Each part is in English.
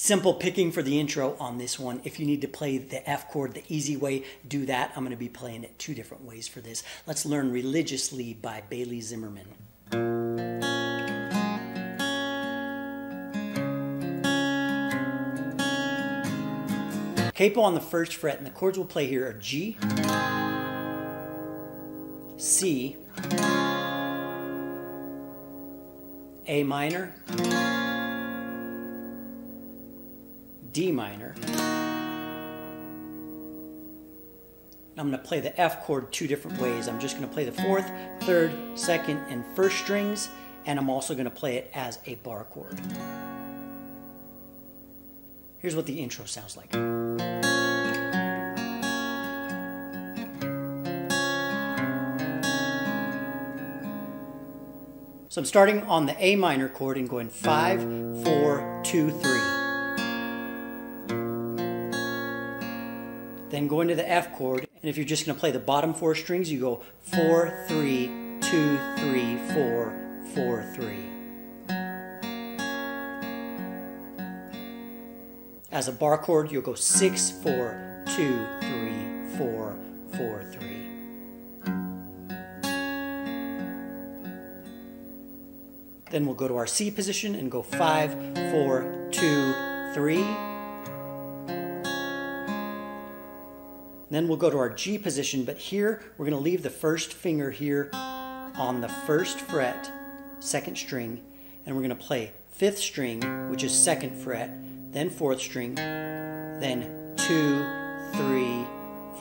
Simple picking for the intro on this one. If you need to play the F chord the easy way, do that. I'm going to be playing it two different ways for this. Let's learn Religiously by Bailey Zimmerman. Capo on the first fret, and the chords we'll play here are G, C, A minor, D minor. I'm going to play the F chord two different ways. I'm just going to play the fourth, third, second, and first strings, and I'm also going to play it as a bar chord. Here's what the intro sounds like. So I'm starting on the A minor chord and going five, four, two, three. Then going to the F chord, and if you're just going to play the bottom four strings, you go four, three, two, three, four, four, three. As a bar chord, you'll go six, four, two, three, four, four, three. Then we'll go to our C position and go five, four, two, three. Then we'll go to our G position, but here we're going to leave the first finger here on the first fret, second string, and we're going to play fifth string, which is second fret, then fourth string, then two, three,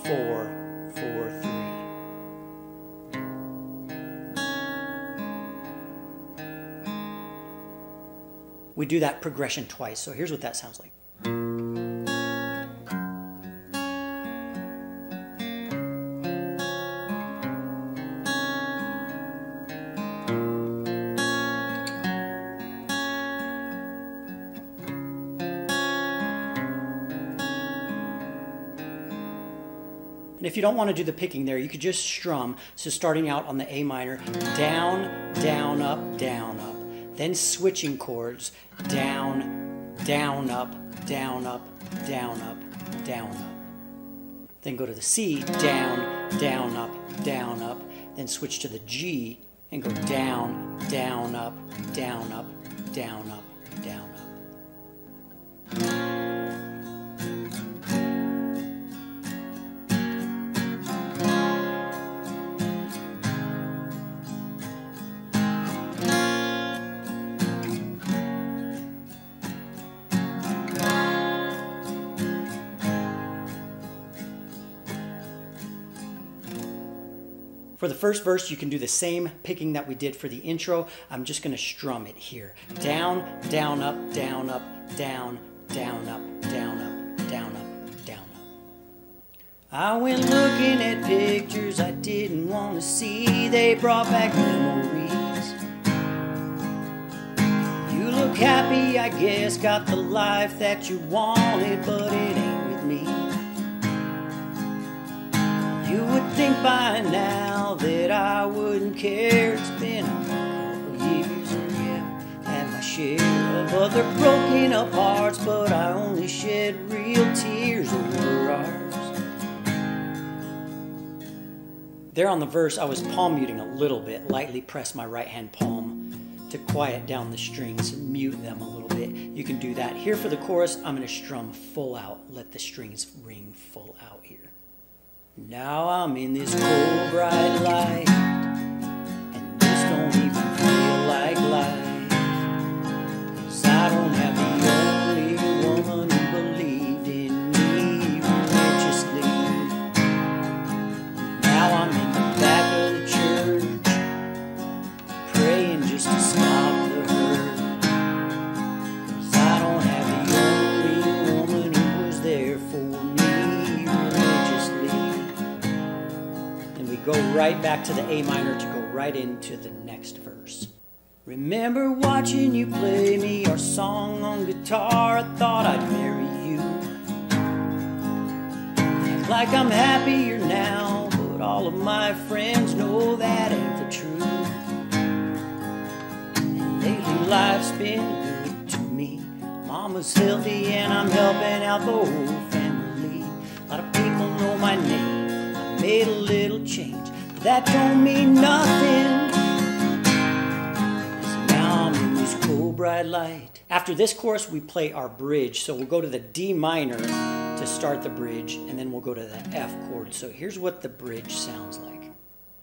four, four, three. We do that progression twice, so here's what that sounds like. And if you don't want to do the picking there, you could just strum. So starting out on the A minor, down, down, up, down, up. Then switching chords, down, down, up, down, up, down, up, down, up. Then go to the C, down, down, up, down, up. Then switch to the G and go down, down, up, down, up, down, up, For the first verse, you can do the same picking that we did for the intro. I'm just to strum it here. Down, down, up, down, up, down, down, up, down, up, down, up, down, up. I went looking at pictures I didn't want to see. They brought back memories. You look happy, I guess, got the life that you wanted, but it ain't with me. You would think by now that I wouldn't care. It's been a couple years and yeah, had my share of other broken up hearts, but I only shed real tears over ours. There on the verse, I was palm muting a little bit, lightly press my right hand palm to quiet down the strings and mute them a little bit. You can do that. Here for the chorus, I'm going to strum full out, let the strings ring full out. Now I'm in this cold bright light, go right back to the A minor to go right into the next verse. Remember watching you play me our song on guitar. I thought I'd marry you. Like I'm happier now, but all of my friends know that ain't the truth. And lately life's been good to me. Mama's healthy and I'm helping out the whole family. A lot of people know my name. I made a little change, that don't mean nothing. So now I'm in this cool bright light. After this chorus, we play our bridge. So we'll go to the D minor to start the bridge, and then we'll go to the F chord. So here's what the bridge sounds like.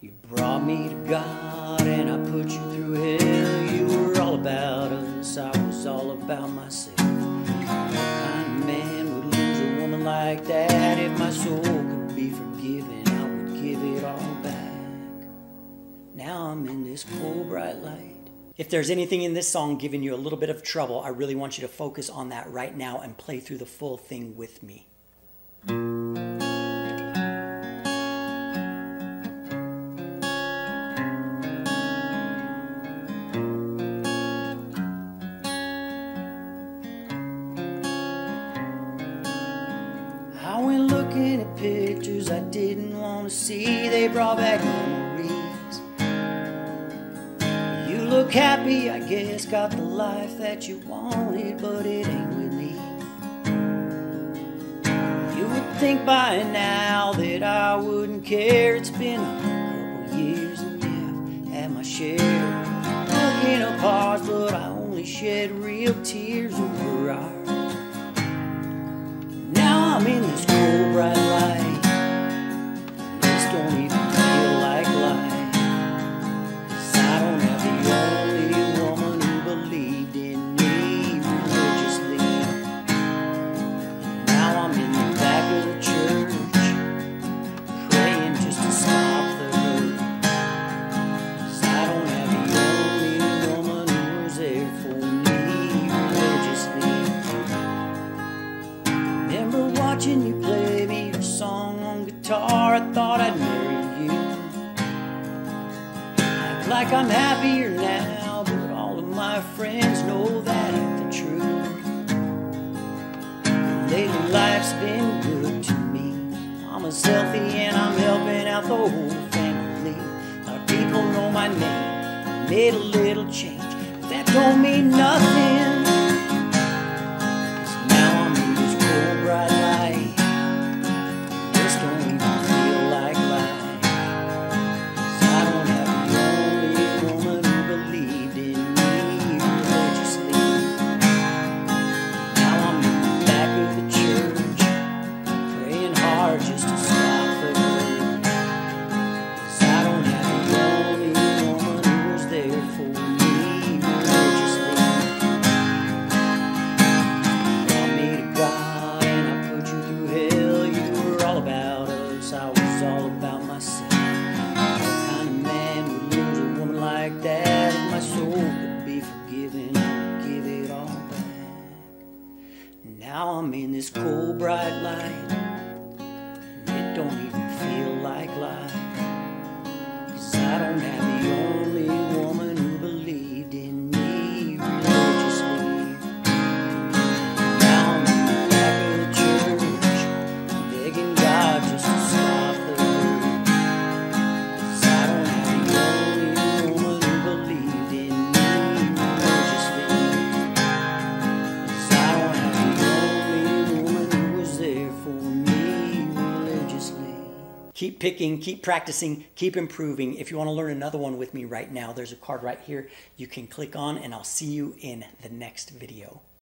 You brought me to God and I put you through hell. You were all about us, I was all about myself. What kind of man would lose a woman like that? I'm in this cold, bright light. If there's anything in this song giving you a little bit of trouble, I really want you to focus on that right now and play through the full thing with me. I went looking at pictures I didn't want to see. They brought back look happy, I guess, got the life that you wanted, but it ain't with me. You would think by now that I wouldn't care. It's been a couple years and yeah, I've had my share. Looking apart, but I only shed real tears over our now I'm in this cold bright light. Remember watching you play me your song on guitar. I thought I'd marry you. Act like I'm happier now, but all of my friends know that ain't the truth. Lately, life's been good to me. Mama's healthy and I'm helping out the whole family. Of people know my name. I made a little change, but that don't mean nothing. This cold, bright light, Keep picking, keep practicing, keep improving. If you want to learn another one with me right now, there's a card right here you can click on, and I'll see you in the next video.